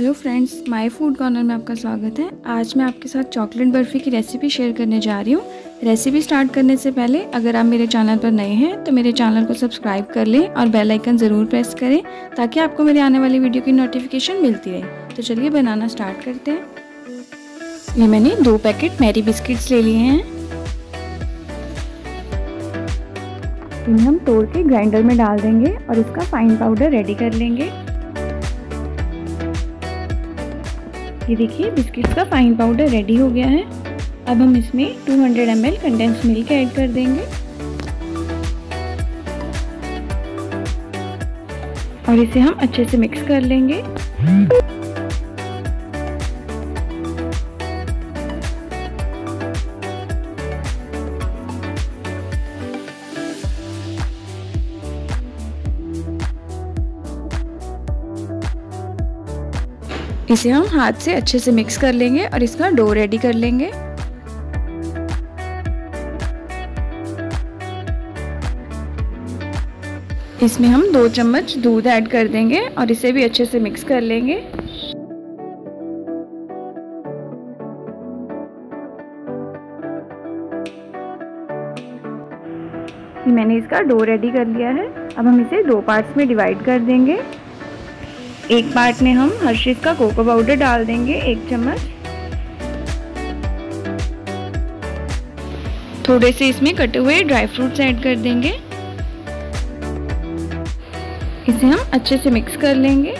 Hello friends my food corner में आपका स्वागत है। आज मैं आपके साथ चॉकलेट बर्फ़ी की रेसिपी शेयर करने जा रही हूँ। रेसिपी स्टार्ट करने से पहले, अगर आप मेरे चैनल पर नए हैं तो मेरे चैनल को सब्सक्राइब कर लें और बेल आइकन ज़रूर प्रेस करें, ताकि आपको मेरे आने वाली वीडियो की नोटिफिकेशन मिलती रहे। तो चलिए बनाना स्टार्ट करते हैं। ये मैंने दो पैकेट मैरी बिस्किट्स ले लिए हैं। इन्हें हम तोड़ के ग्राइंडर में डाल देंगे और इसका फाइन पाउडर रेडी कर लेंगे। ये देखिए, बिस्किट्स का फाइन पाउडर रेडी हो गया है। अब हम इसमें 200 hundred M L condense milk add कर देंगे। और इसे हम अच्छे से मिक्स कर लेंगे। इसे हम हाथ से अच्छे से मिक्स कर लेंगे और इसका डो रेडी कर लेंगे। इसमें हम दो चम्मच दूध ऐड कर देंगे और इसे भी अच्छे से मिक्स कर लेंगे। मैंने इसका डो रेडी कर लिया है। अब हम इसे दो पार्ट्स में डिवाइड कर देंगे। एक पार्ट में हम हर्षित का कोको पाउडर डाल देंगे एक चम्मच। थोड़े से इसमें कटे हुए ड्राई फ्रूट्स ऐड कर देंगे। इसे हम अच्छे से मिक्स कर लेंगे।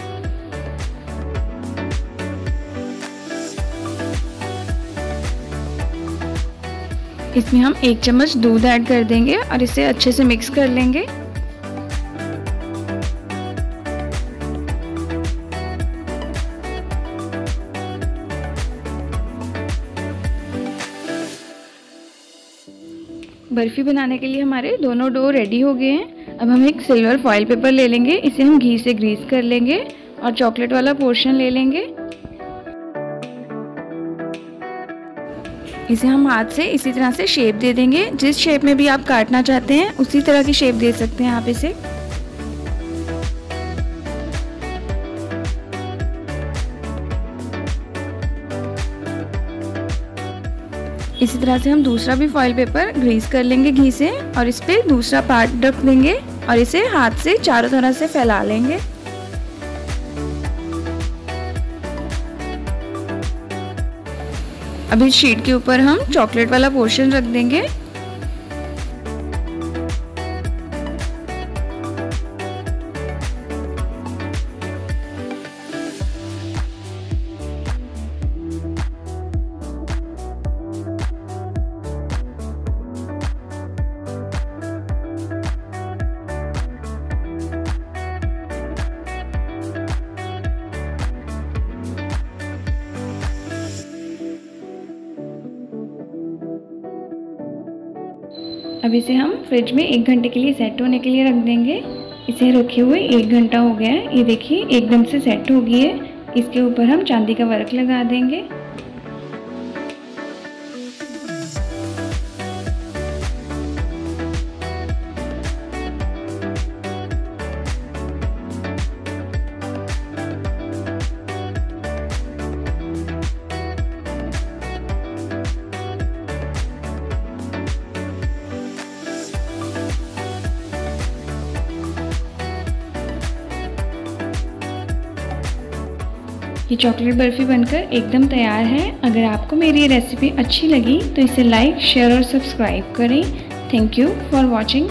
इसमें हम एक चम्मच दूध ऐड कर देंगे और इसे अच्छे से मिक्स कर लेंगे। बर्फ़ी बनाने के लिए हमारे दोनों डो रेडी हो गए हैं। अब हम एक सिल्वर फॉइल पेपर ले लेंगे। इसे हम घी से ग्रीस कर लेंगे और चॉकलेट वाला पोर्शन ले लेंगे। इसे हम हाथ से इसी तरह से शेप दे देंगे। जिस शेप में भी आप काटना चाहते हैं, उसी तरह की शेप दे सकते हैं आप इसे। इसी तरह से हम दूसरा भी फॉइल पेपर ग्रीस कर लेंगे घी से और इस पर दूसरा पार्ट रख देंगे और इसे हाथ से चारों तरह से फैला लेंगे। अब इस शीट के ऊपर हम चॉकलेट वाला पोर्शन रख देंगे। अब इसे हम फ्रिज में एक घंटे के लिए सेट होने के लिए रख देंगे। इसे रखे हुए एक घंटा हो गया है। ये देखिए, एकदम से सेट हो गई है। इसके ऊपर हम चांदी का वर्क लगा देंगे। ये चॉकलेट बर्फ़ी बनकर एकदम तैयार है। अगर आपको मेरी ये रेसिपी अच्छी लगी तो इसे लाइक शेयर और सब्सक्राइब करें। Thank you for watching